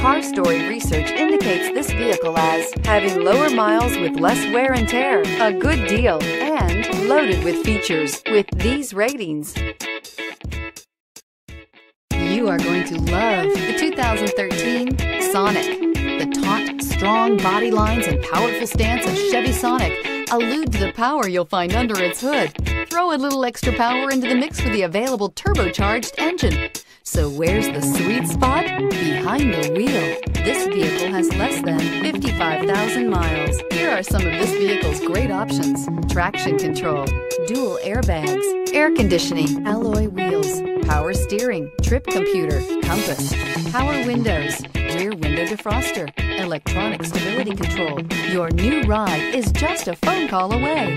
Car Story research indicates this vehicle as having lower miles with less wear and tear, a good deal, and loaded with features with these ratings. You are going to love the 2013 Sonic. The taut, strong body lines and powerful stance of Chevy Sonic allude to the power you'll find under its hood. Throw a little extra power into the mix with the available turbocharged engine. So where's the sweet spot? Behind the wheel. This vehicle has less than 55,000 miles. Here are some of this vehicle's great options. Traction control, dual airbags, air conditioning, alloy wheels, power steering, trip computer, compass, power windows, rear window defroster, electronic stability control. Your new ride is just a phone call away.